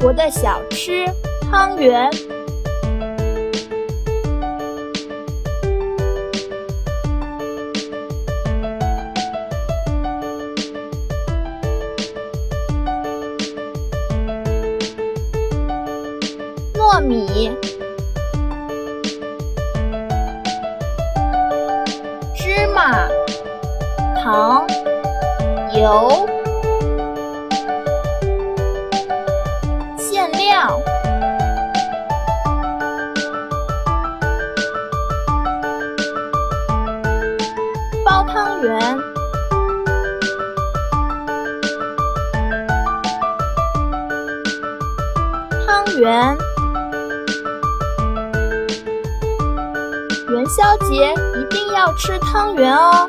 国的小吃汤圆。糯米、芝麻、糖、油、包汤圆、汤圆。元宵节一定要吃汤圆哦！